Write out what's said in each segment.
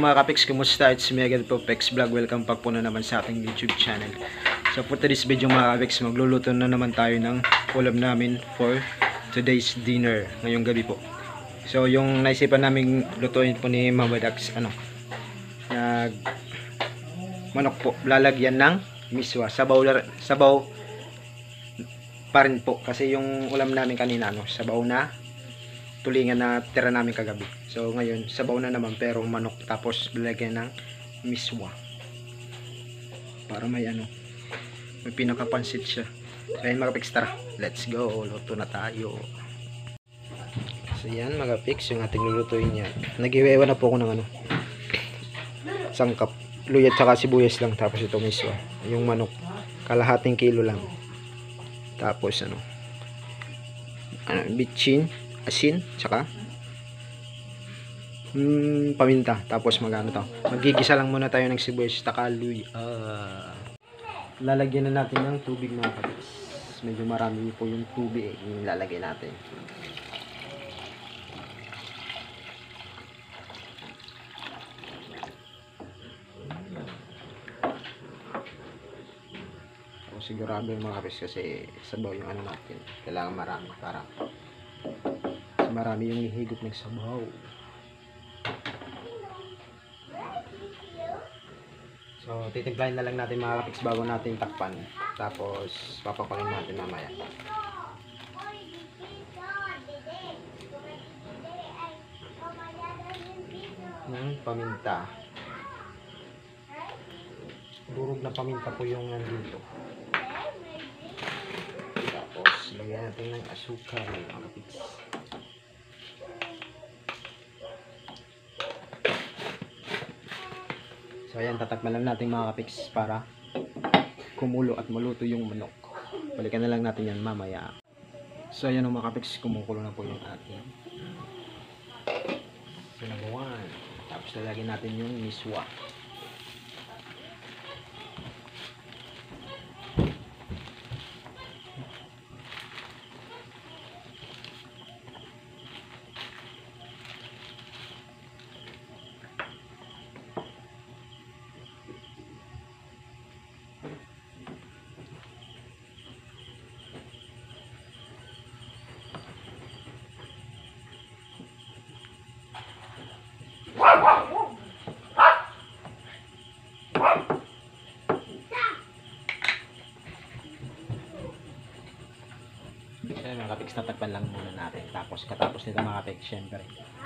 mga kapiks, kumusta? It's me again po, Pex Vlog. Welcome back po na naman sa ating YouTube channel. So for today's video mga kapiks, magluluto na naman tayo ng ulam namin for today's dinner ngayong gabi po. So yung naisipan namin lutuin po ni Mama Dax, ano, nag manok po, lalagyan ng miswa. Sabaw, sabaw pa rin po. Kasi yung ulam namin kanina, ano, sabaw na tulingan na tira namin kagabi. So ngayon, sabaw na naman pero manok tapos lalagyan ng miswa. Para may ano, may pinakapansit siya. So yan mga pics, tara. Let's go. Luto na tayo. So yan mga pics, yung ating lulutuin niya. Nag-iwewa na po ako ng ano, sangkap. Luya at saka sibuyas lang tapos ito miswa. Yung manok, kalahating kilo lang. Tapos ano, ano bitchin, asin, tsaka hmm, paminta. Tapos magano to. Magigisa lang muna tayo ng sibuyas, taka luya. Ah. lalagyan na natin ng tubig mga kapis. Medyo marami po yung tubig eh, yung lalagyan natin. Sigurado yung mga kapis kasi sabaw yung ano natin. Kailangan marami para marami yung higop ng sabaw. So, titimplahin na lang natin mga kapiks bago natin takpan. Tapos, papakunin natin mamaya. Ng paminta. Durog na paminta po yung nandito. Tapos, lagyan natin ng asukal mga kapiks. So ayan, tatakpan lang natin mga kapiks para kumulo at maluto yung manok. Balikan na lang natin yan mamaya. So ayan mga kapiks, kumukulo na po yung ating sinabuan. Tapos lalagyan natin yung miswa. Ayan mga kapiks, tatakpan lang muna natin. Tapos katapos nito mga kapiks, syempre,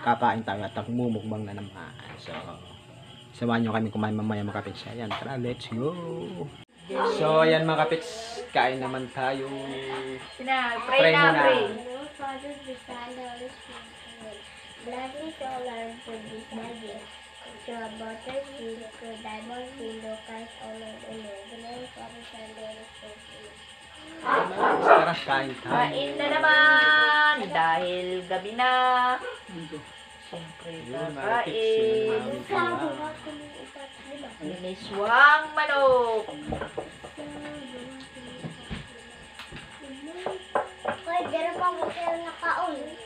kakain tayo at mumukbang na naman. So, samahan nyo kami kumain mamaya mga kapiks. Ayan, tara, let's go! So, ayan mga kapiks, kain naman tayo. Sina, Pray pray na, muna. pray. Lord, Father, the Son, the Holy Spirit. Blessing to our food this body. To us, we to diamond, look Christ, all Lord, and Lord. The Lord, Father, Son, the Holy Spirit. Tara, kain tayo. Kain na naman dahil gabi na. Siyempre, kakain. Liniswang manok. Hoy, meron pang hotel na kaon.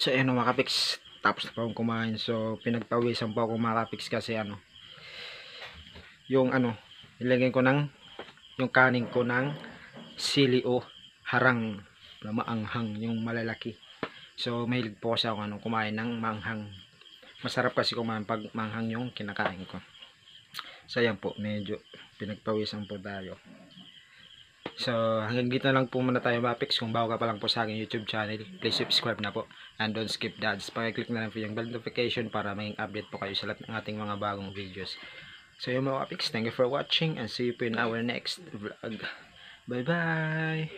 So ayun mga kapiks, tapos na po akong kumain. So pinagpawisan po ako mga kapiks kasi ano, yung ano, ilagay ko ng, yung kanin ko ng sili o harang na maanghang, yung malalaki. So mahilig po kasi ako ano, kumain ng maanghang. Masarap kasi kumain pag maanghang yung kinakain ko. So po, medyo pinagpawisan po tayo. So, hanggang dito na lang po muna tayo Mapix. Kung bago ka pa lang po sa aking YouTube channel, please subscribe na po. And don't skip the ads. Pakiclick na lang po yung bell notification para maging update po kayo sa lahat ng ating mga bagong videos. So, yung mga Mapix, thank you for watching and see you po in our next vlog. Bye-bye!